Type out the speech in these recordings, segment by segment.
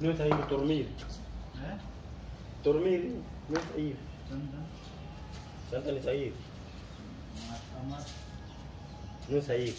No es ahí, dormir. Eh? Dormir, no es ahí. Tanda. Santa es ahí. No es ahí.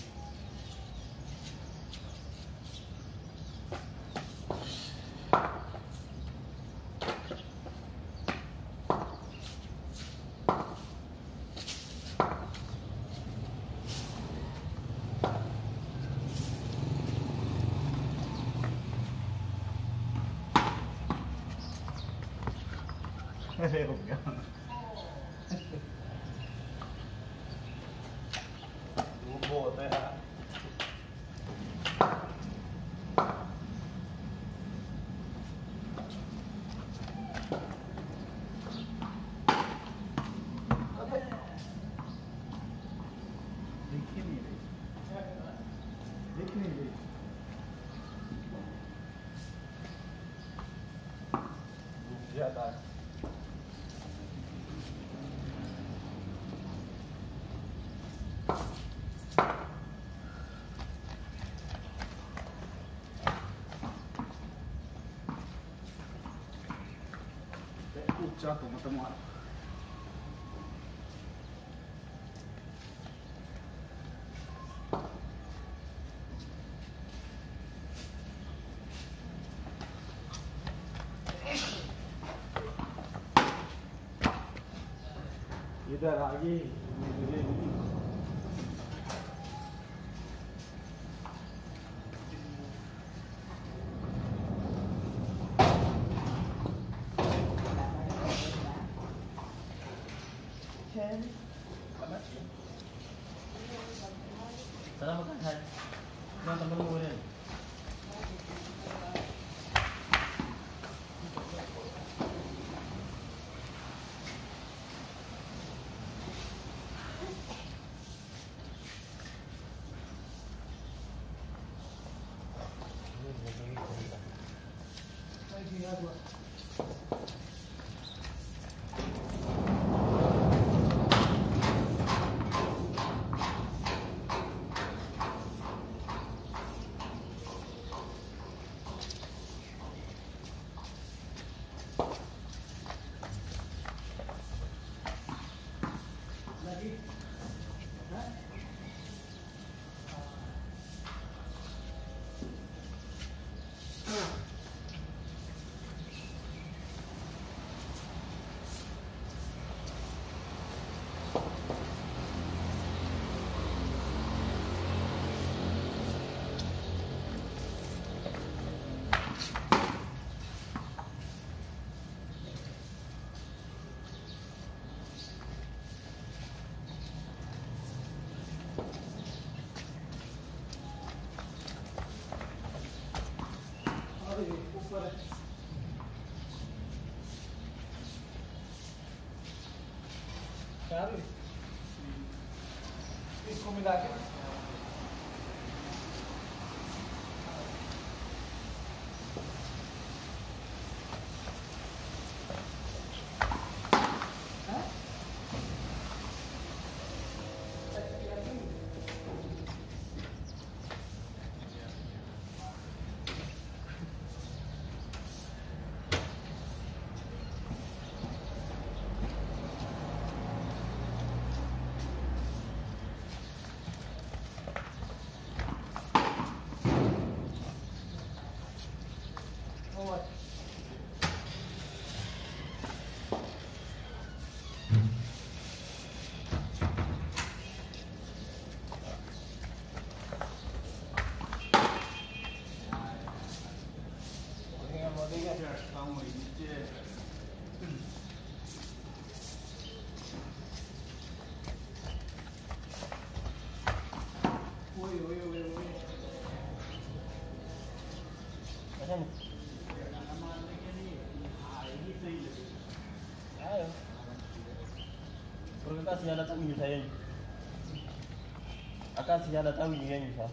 だと思っもら。10. How much? Sarap ka, ha? Nasa. Claro. siyalatau ñu sa yeñu aka siyalatau ñu yeñu sa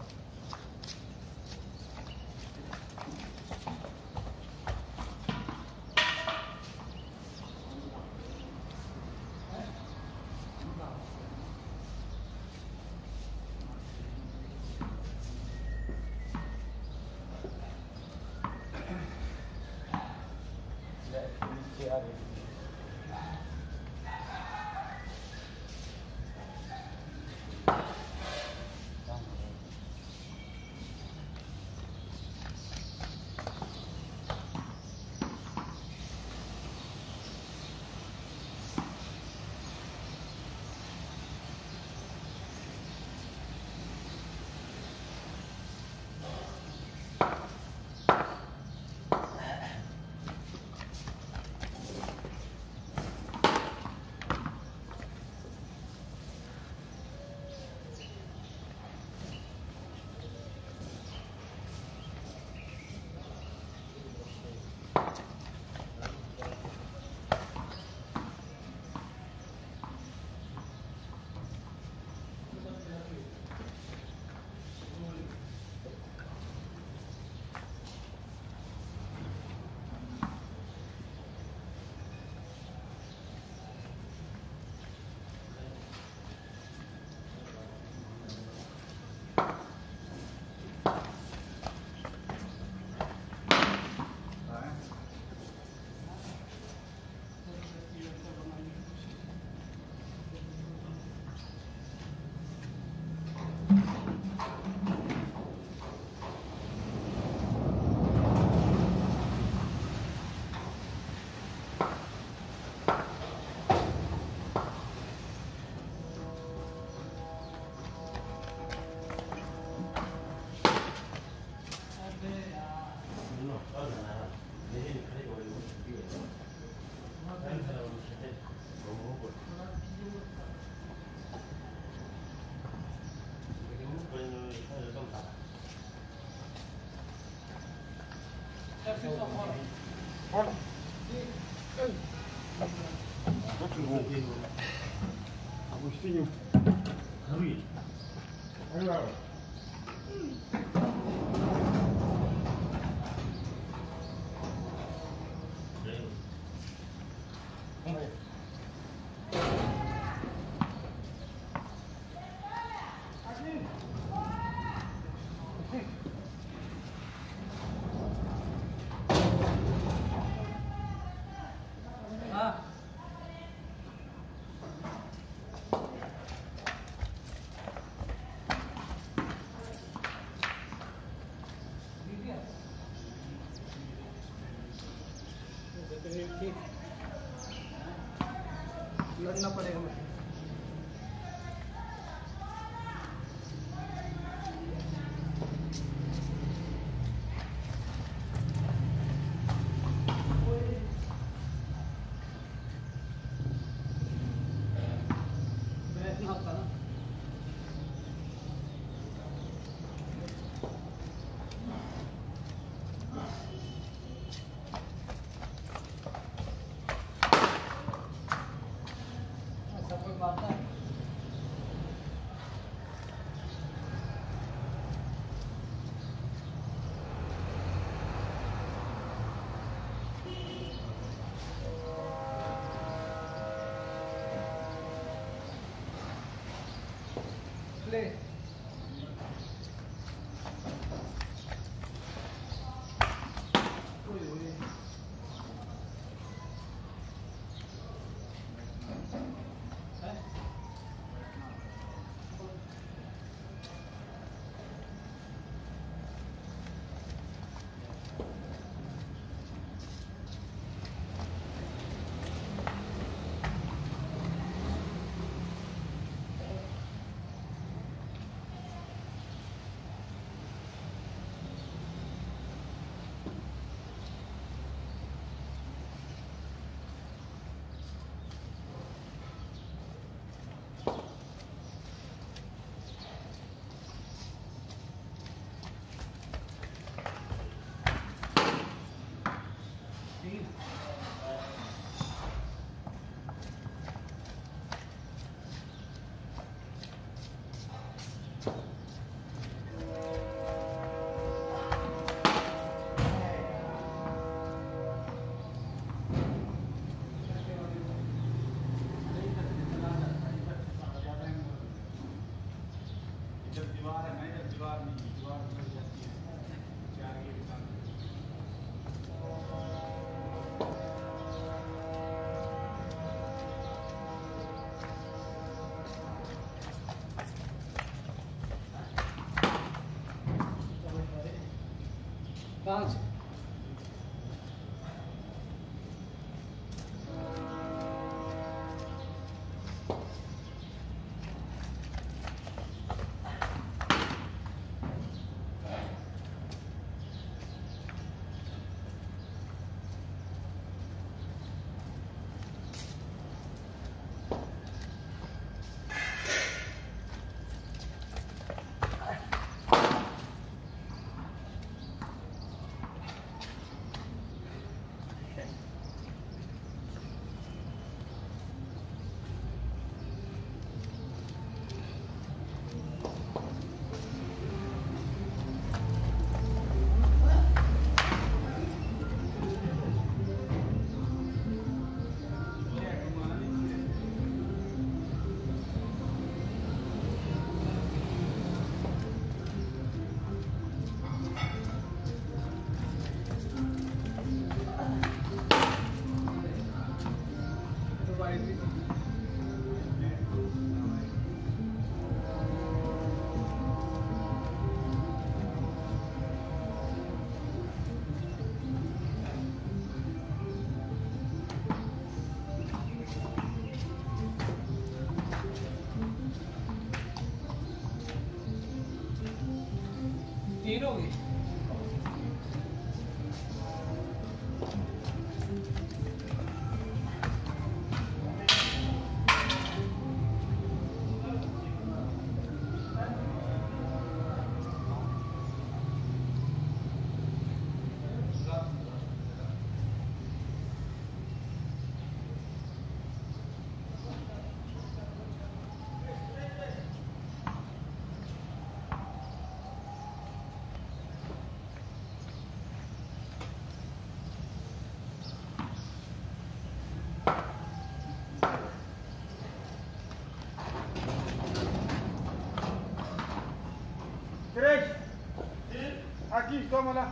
aquí, tómala.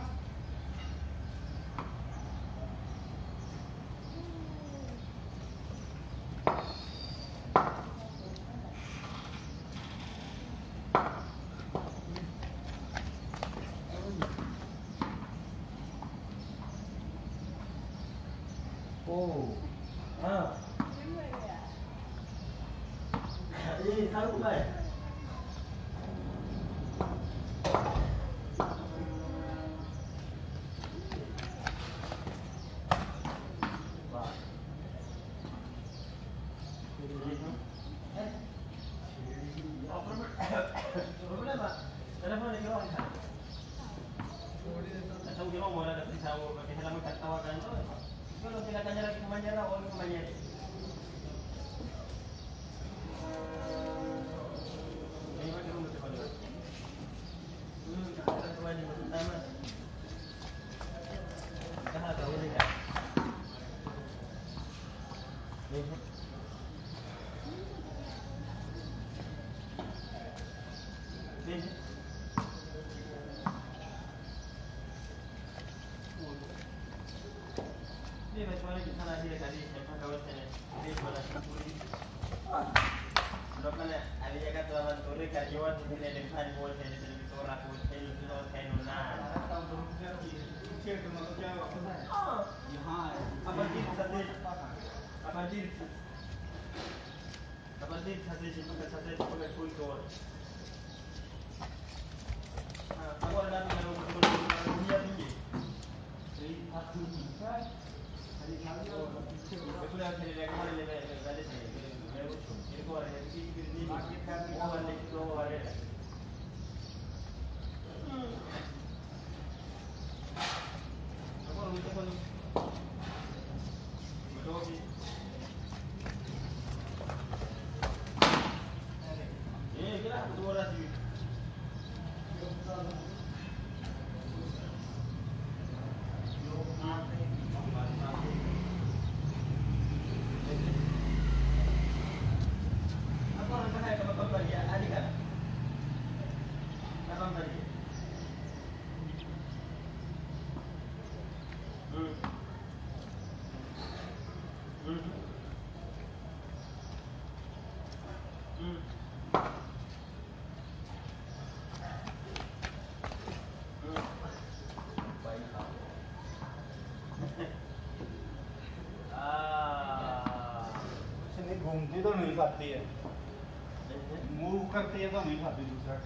when it घूमती तो नहीं खाती है move करती है तो नहीं खाती दूसरा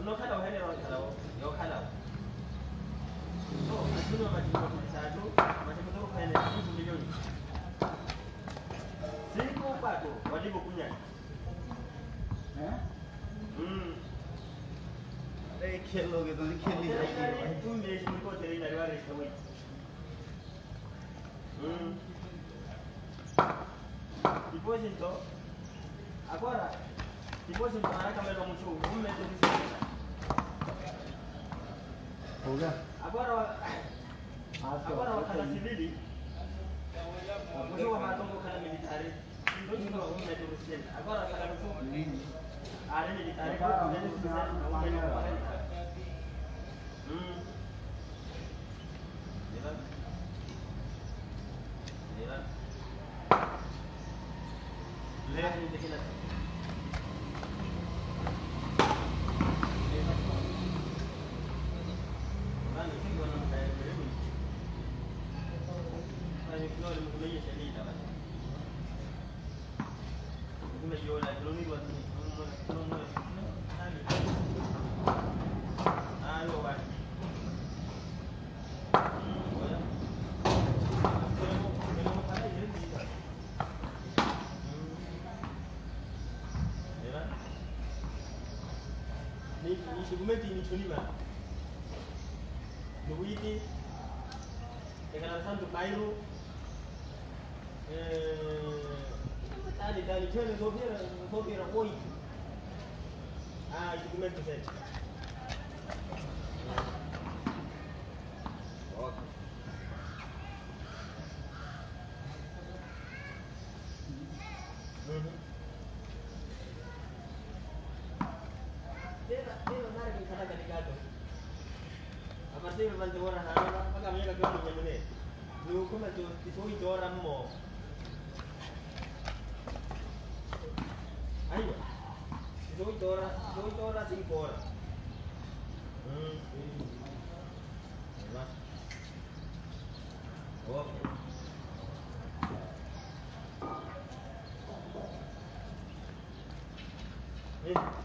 No kalau hari orang kalau yo kalau. So, aku nak bagi kau खेलोगे तो नहीं खेली जाएगी भाई Tu me es muy corto de la barra esta güey. Hmm. Depois então, agora, depois então, a câmera vamos show, um metro de distância. हो गया Agora, आज तो agora wakala civili, mwisho wa matongo kana militari, ndio ndio um metro de distância. Agora wakala mwisho, नहीं are militari, dokumenti imitoliba nobuyiti ekanasantu mairu tani tani tene sobira sobira hoyi a dokumenti sete kasi may mo. Hmm, Yeah.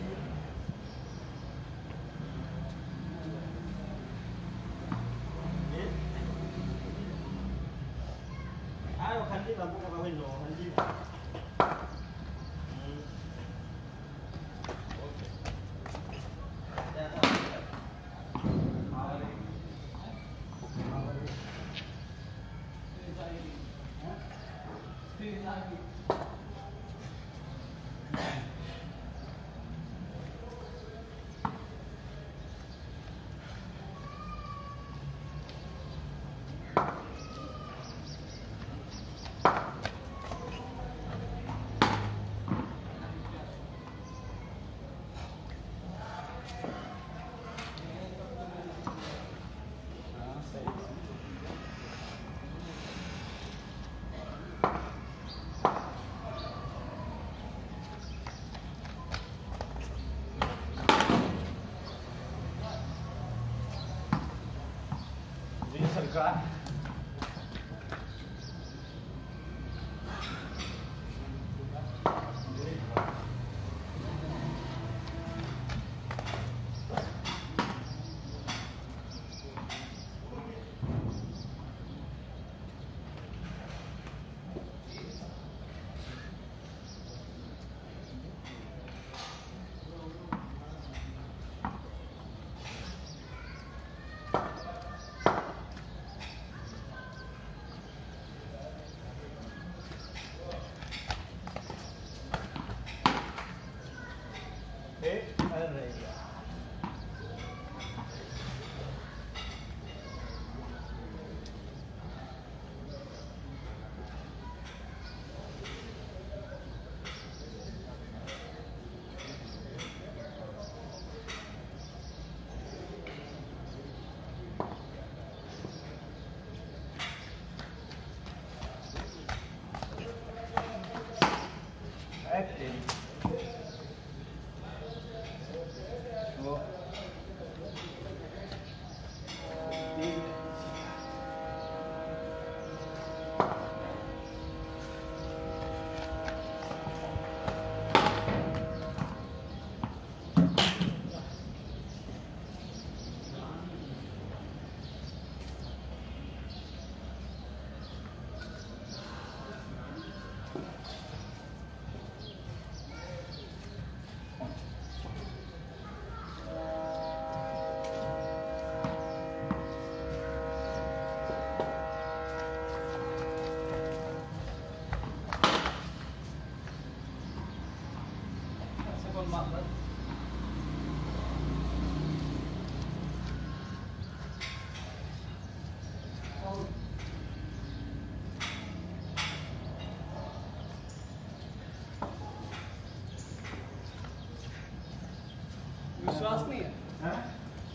विश्वास नहीं है।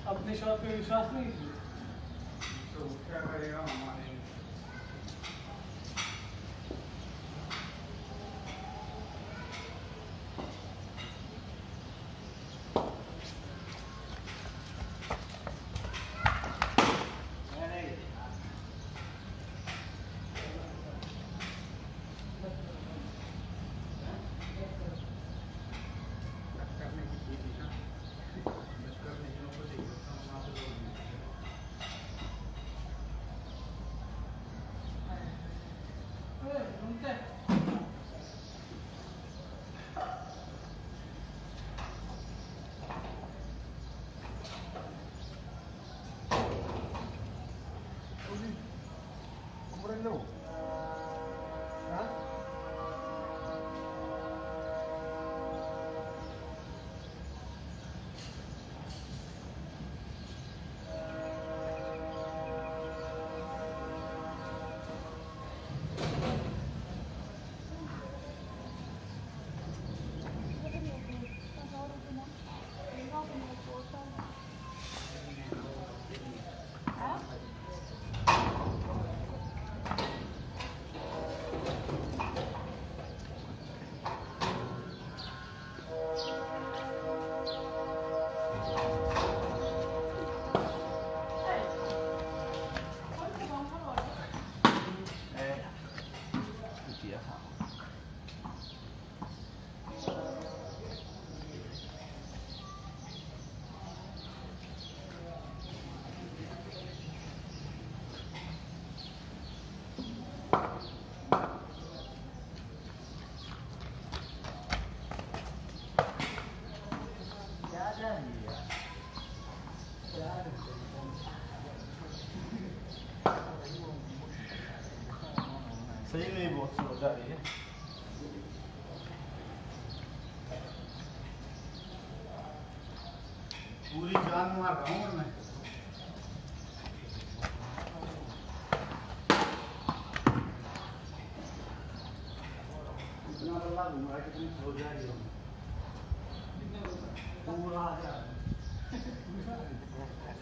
अपने shop पे विश्वास सही में बहुत सी हो जा रही है पूरी जान मार रहा हूँ मैं।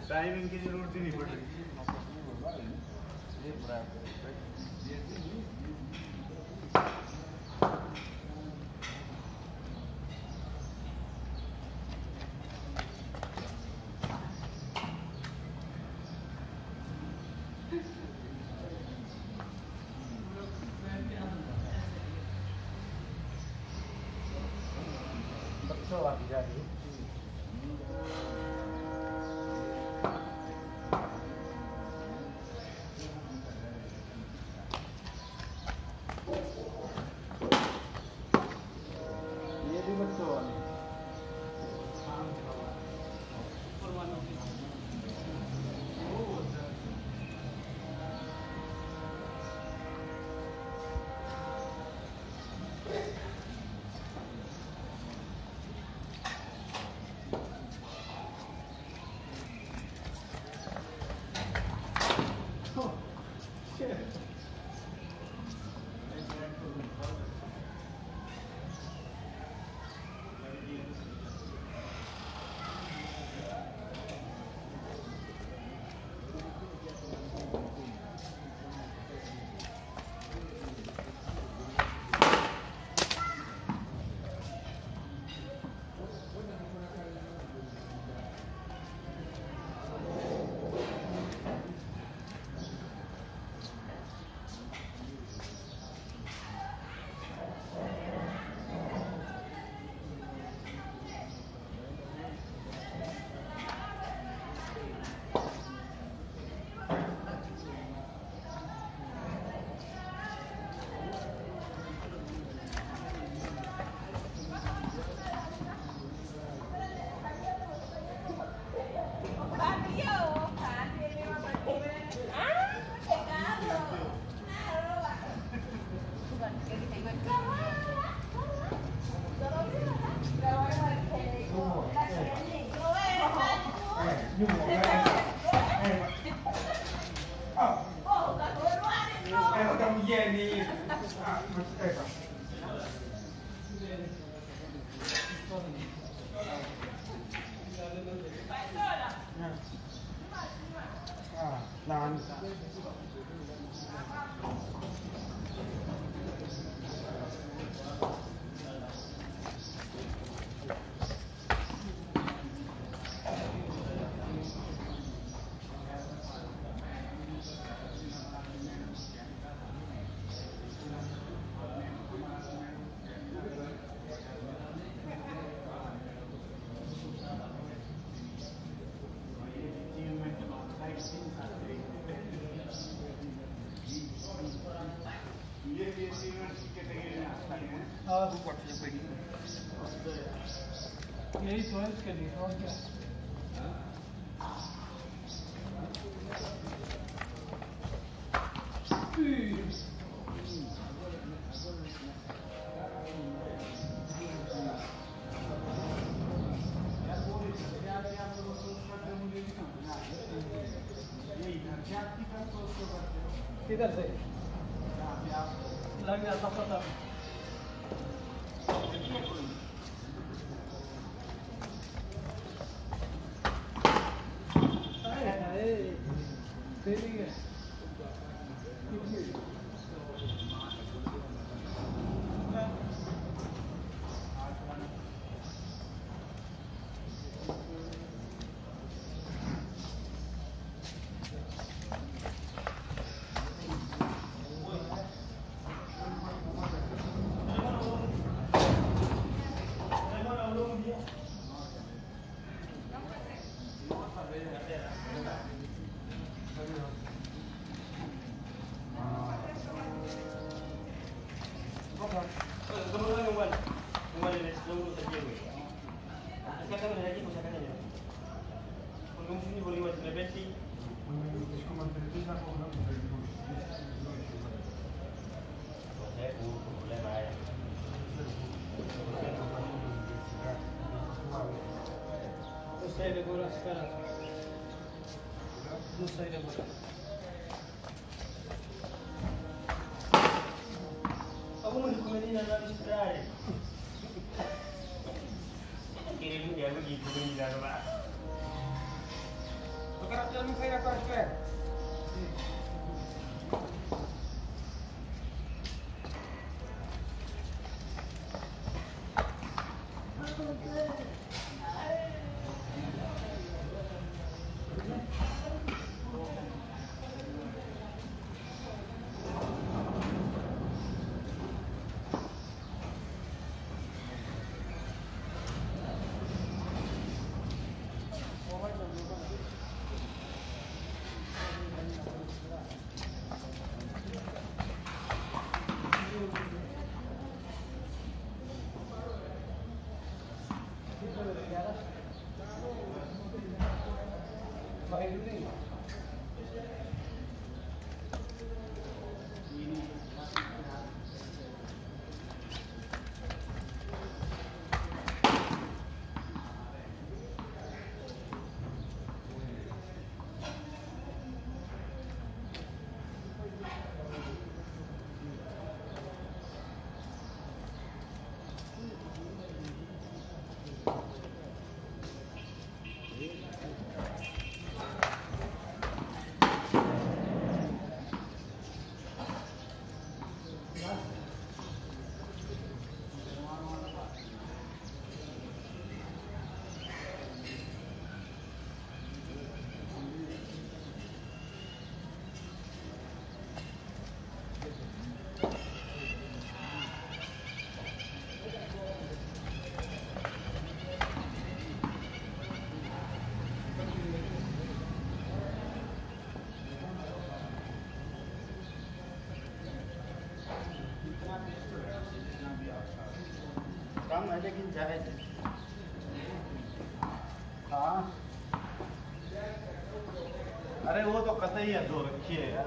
टाइमिंग की ज़रूरत ही नहीं पड़ रही। यही सोच के लिए और क्या 際でございます。हाँ? अरे वो तो कतई है दो रखी है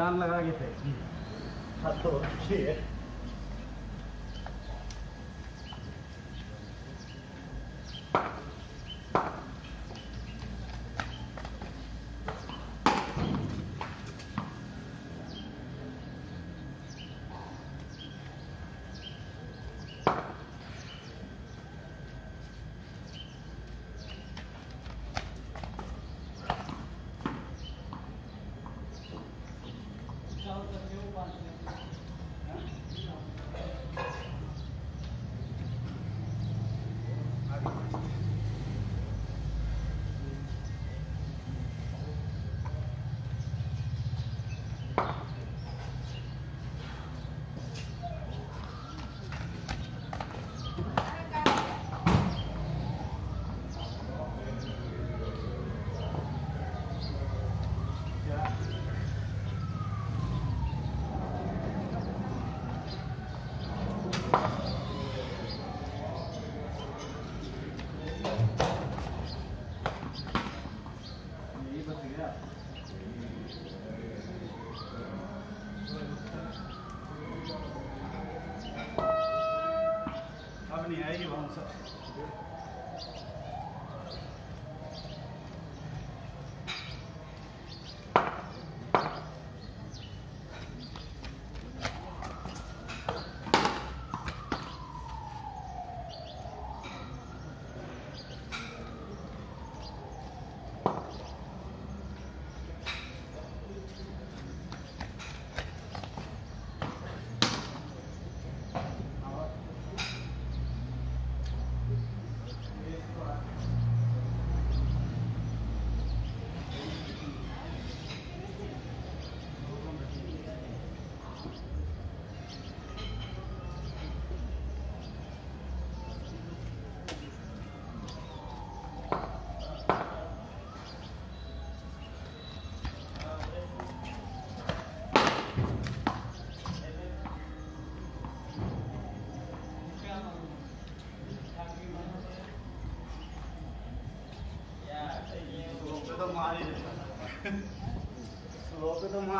चाँद लगा के फेंकी हाँ तो अच्छी है।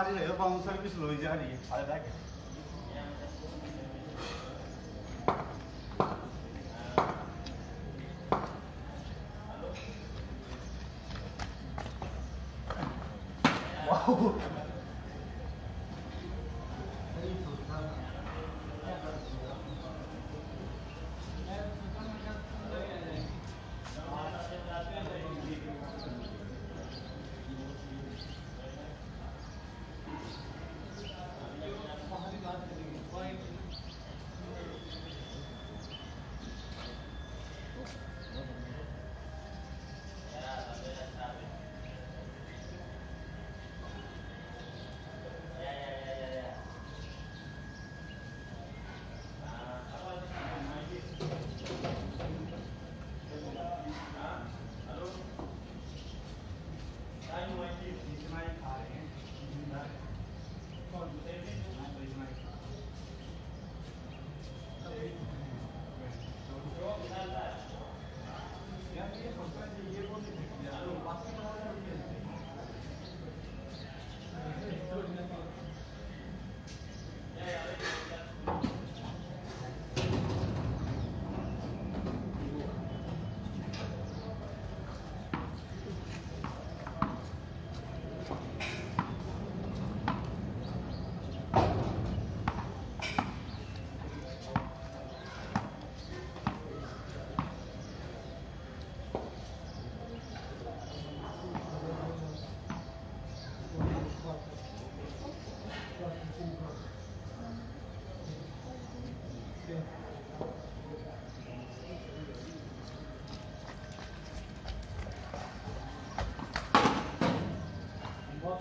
마찬가지로 여방 서비스로 이제 하니 잘하게. 와우.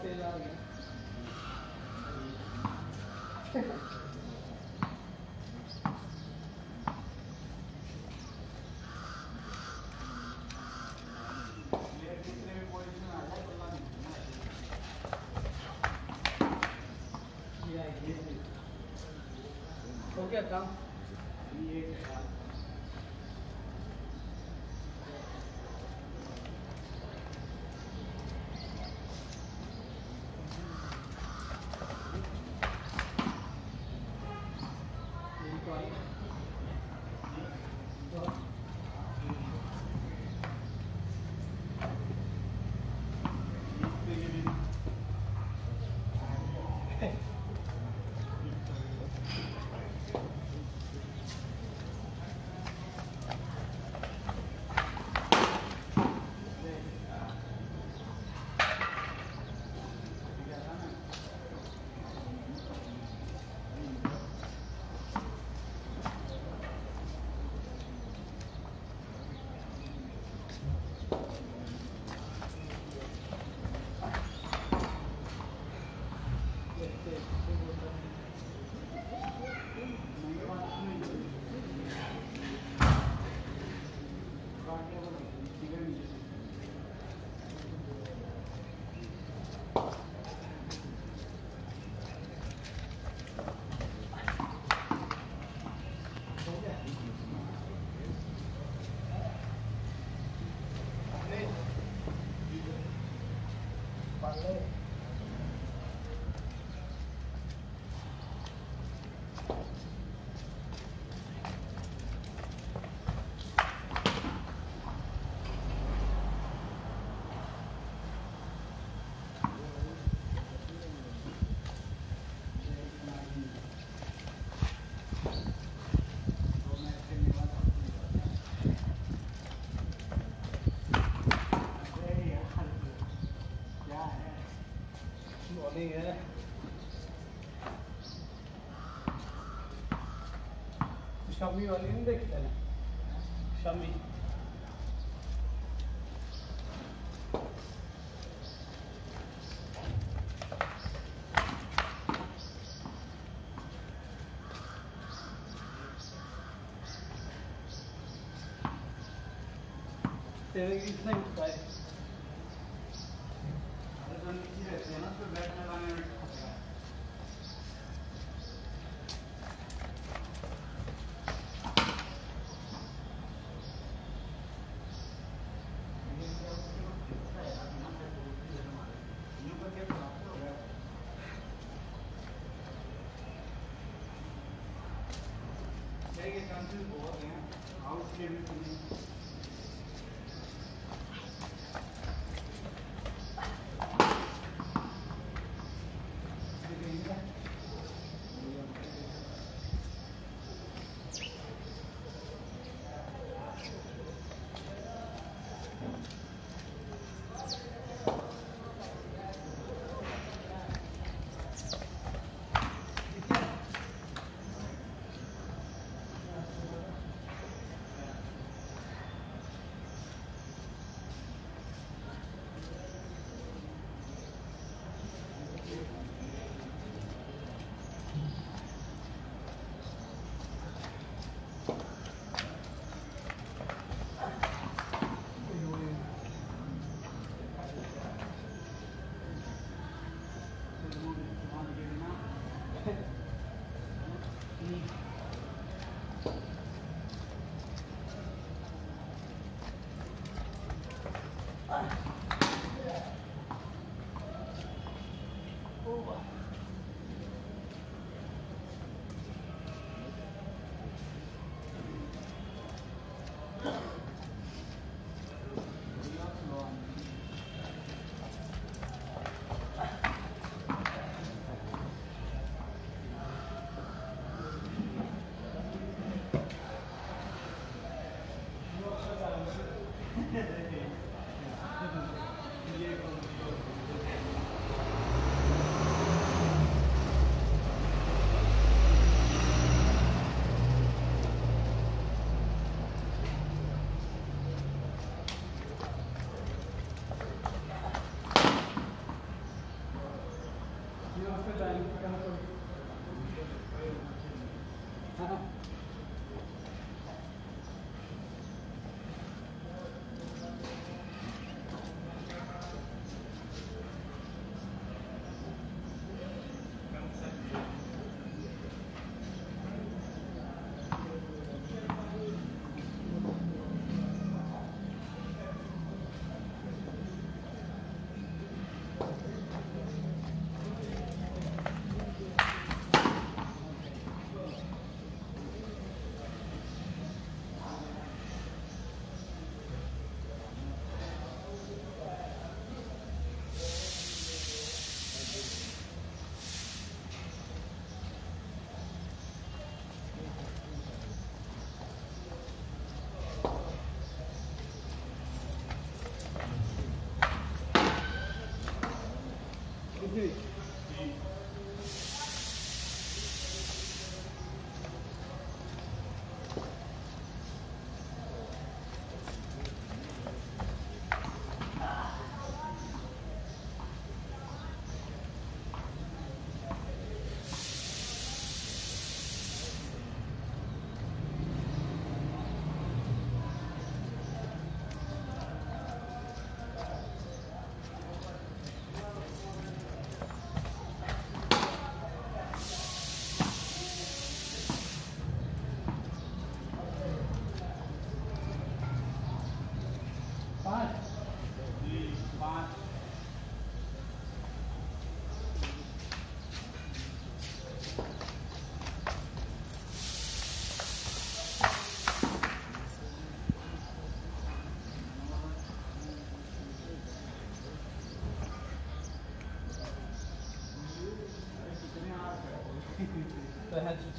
ペラー मॉर्निंग है। शमी वाली नहीं देखते ना शमी। तेरे कितना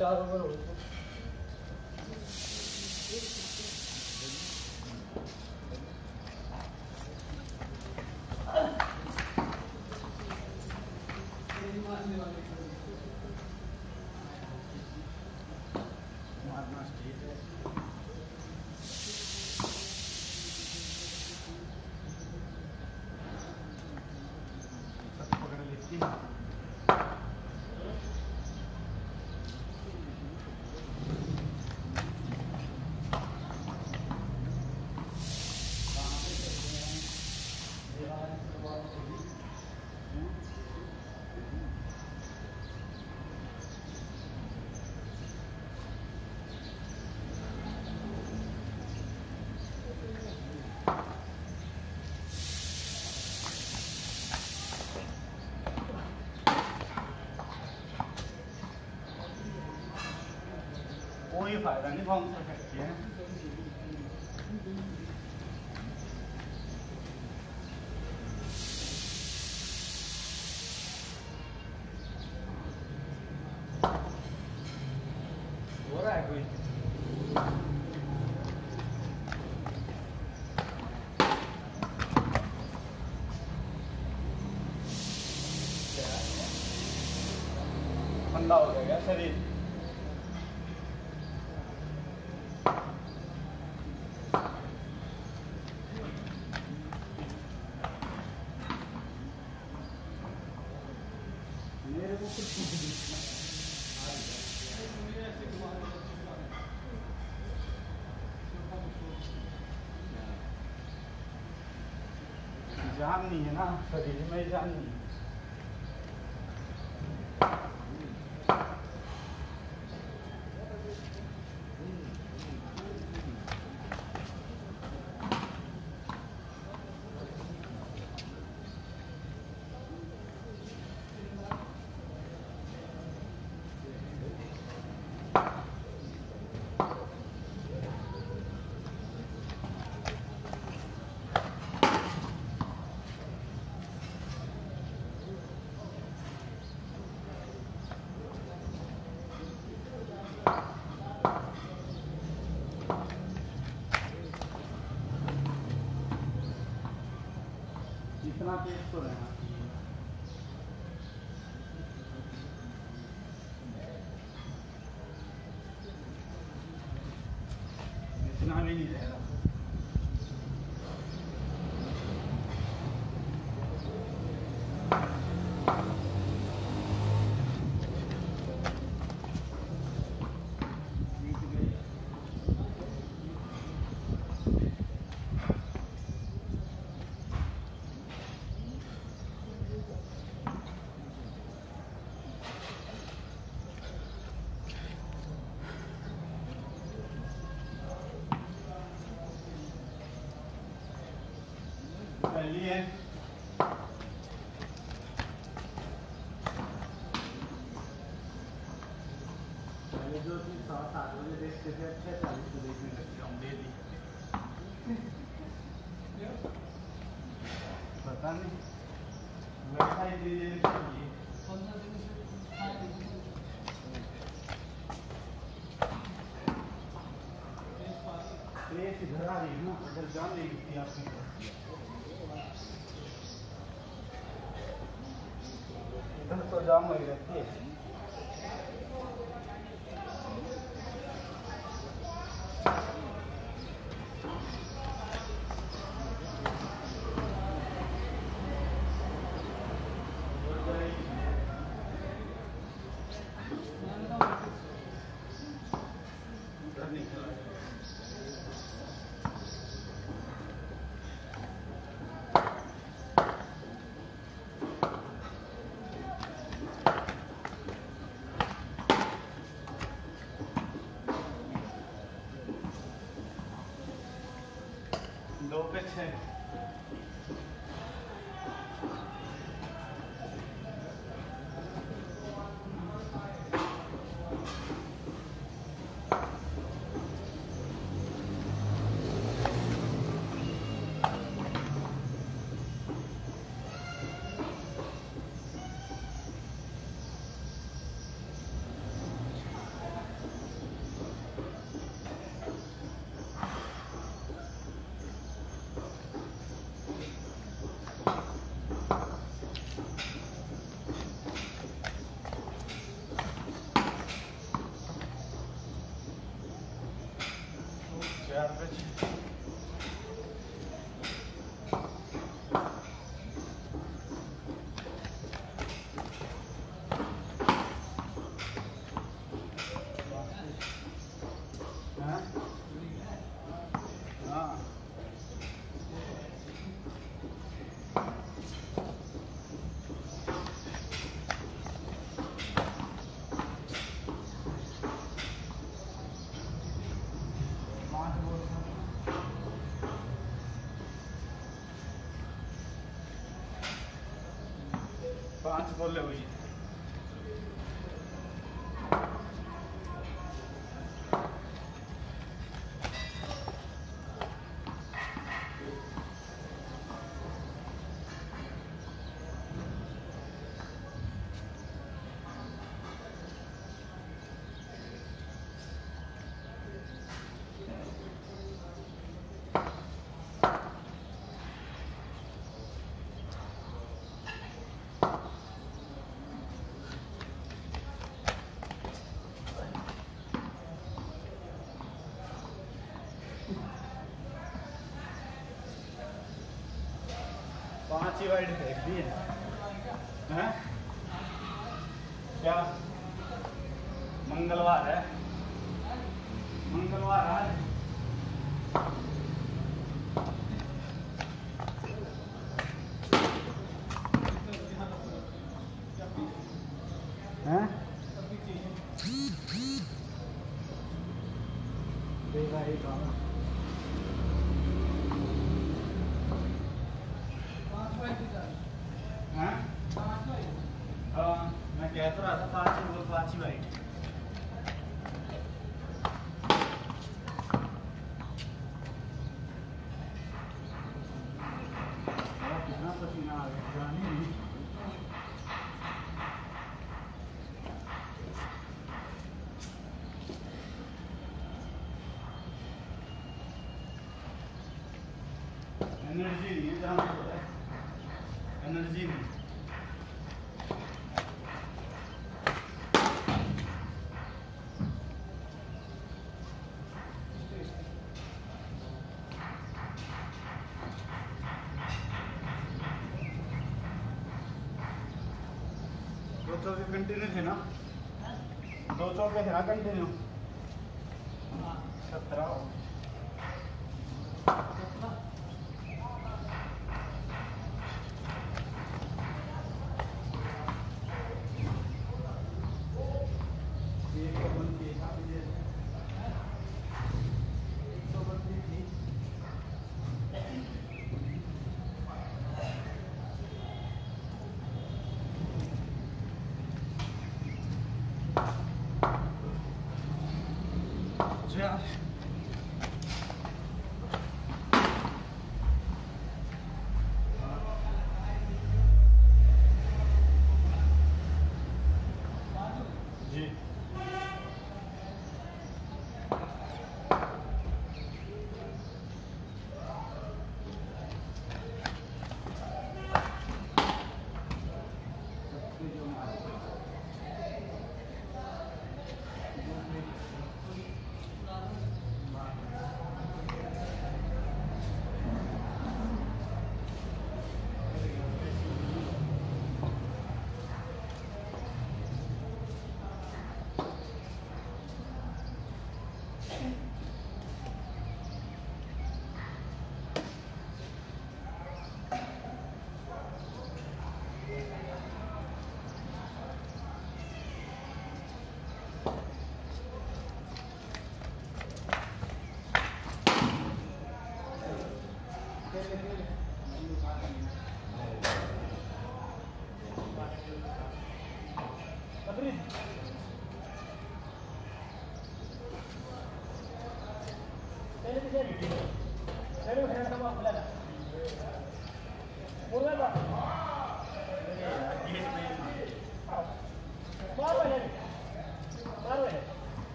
加入热水海南的 là. जान नहीं है ना शरीर में जान नहीं है इतना पेट तो रहना चाहिए इतना भी नहीं रह रहा पहली है पहले जो थी सात आठ बजे देखते थे अच्छा चालीस को देखने लगते हम डेली पता नहीं सा से से। इधर आ रही है अगर जान लेगी 10. Javich. পাঁচ বললে বুঝি अच्छी वर्ड फेंक दी है? हाँ? क्या? मंगलवार है। मंगलवार आज? दो सौ कंटिन्यू थे ना? दो सौ पे ना कंटिन्यू?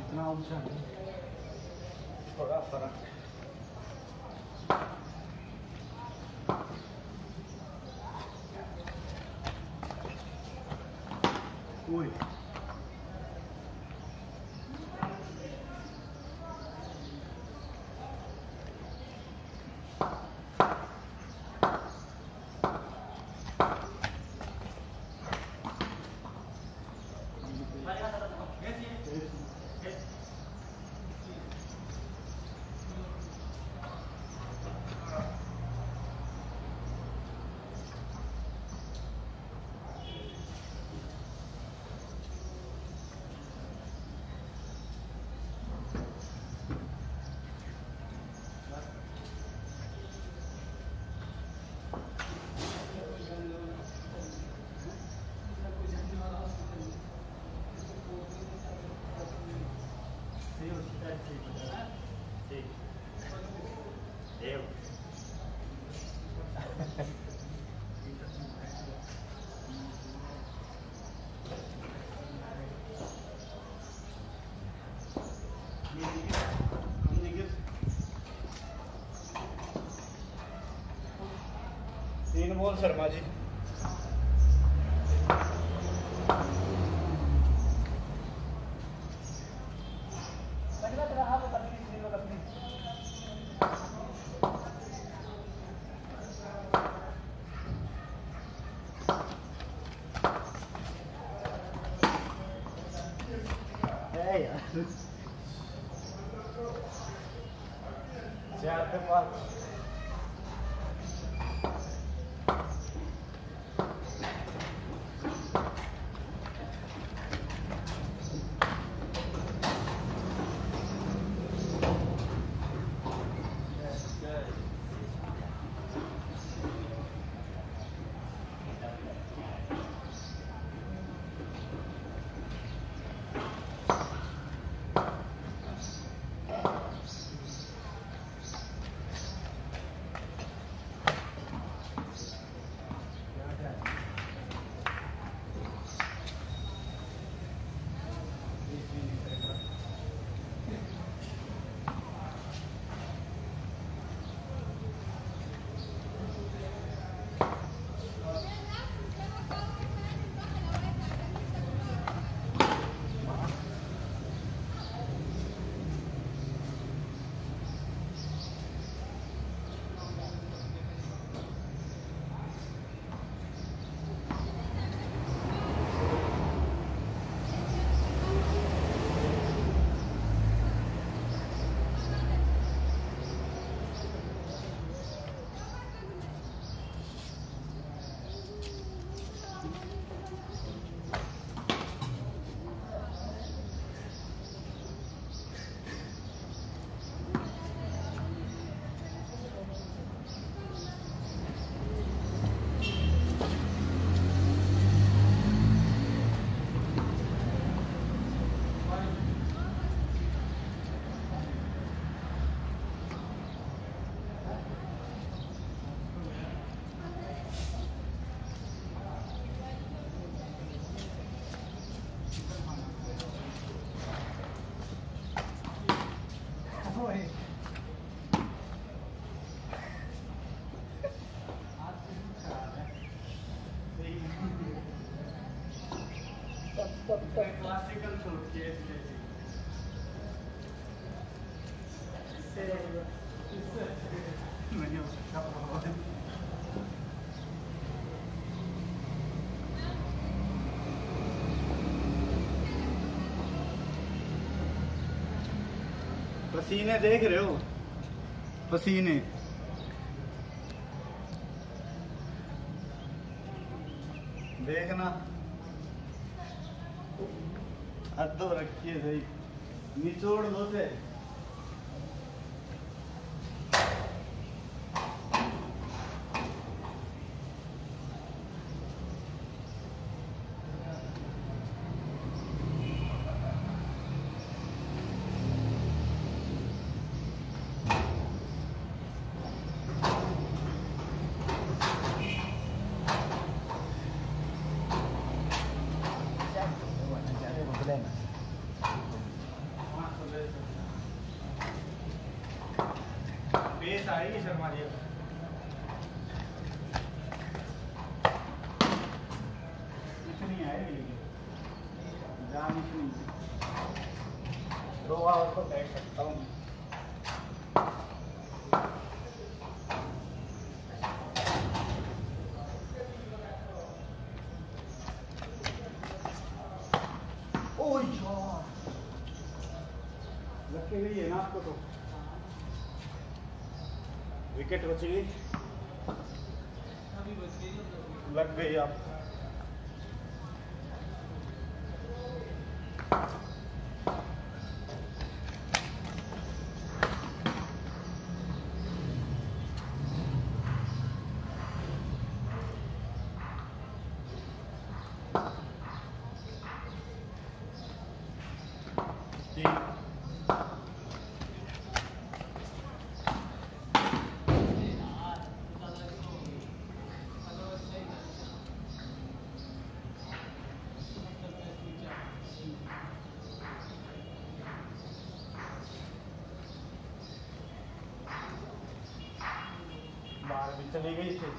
इतना ऊँचा थोड़ा फ़र्क है। तीन बोल शर्मा जी। reparo. क्लासिकल पसीने देख रहे हो? पसीने देखना हद रखिए सही निचोड़ दो से बेस आई शर्मा जी इतनी आएगी लेकिन जान इतनी दो आवर को बैठ सकता हूँ ओह यार लग के गई है ना आपको तो विकेट बच गई लग गई आप। se le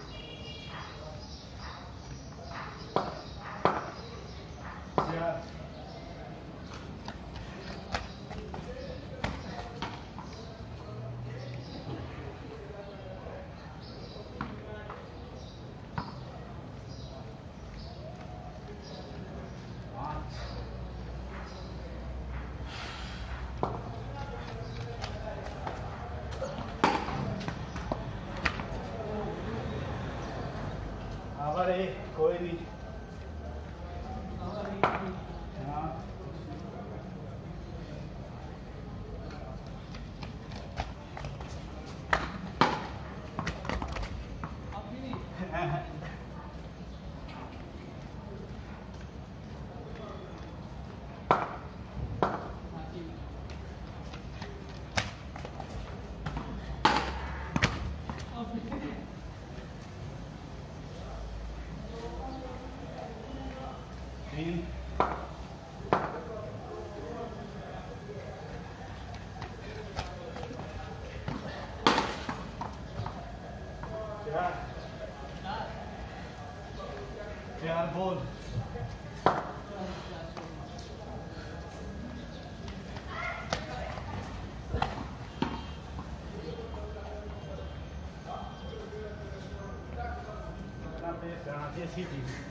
है कोई नहीं Tiki.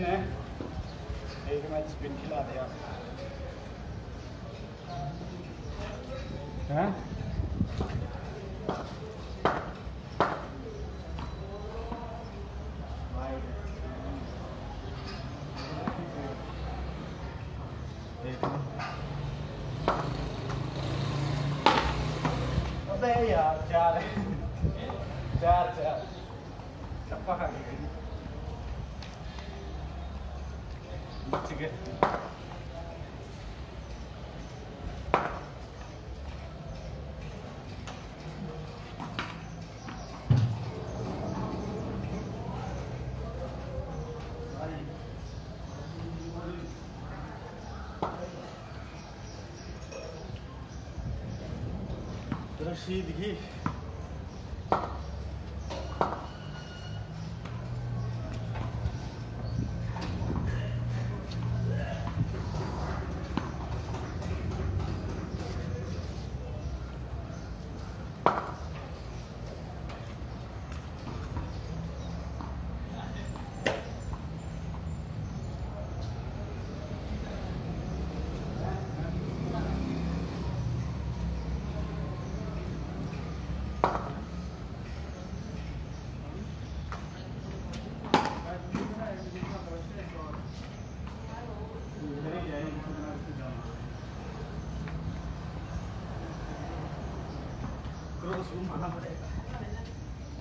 स्पिन है। एक मैच स्पिन खिला दे आप हैं? एक अबे यार है चार चार चप्पा खा के गई बच गए रशीदगी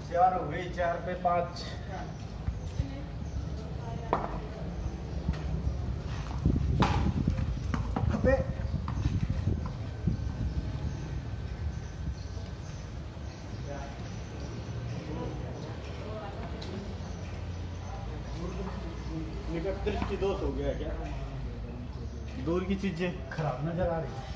चार हो गई चार पे पाँच। दोस्त हो गया क्या? दूर की चीज़ें। खराब नज़र आ रही है।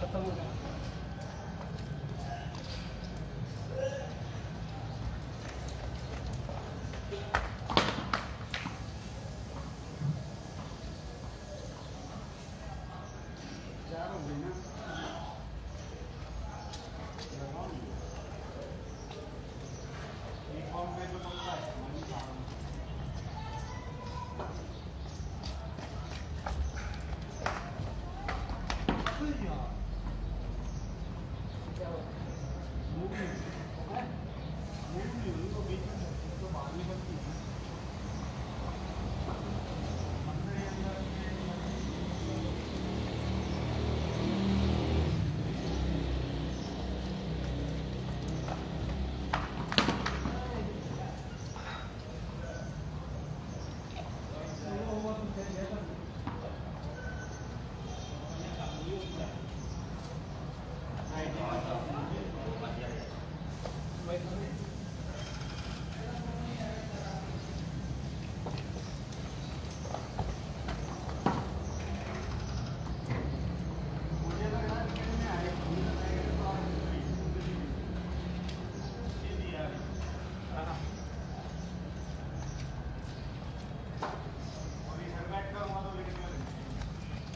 потому что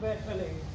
bad fellow.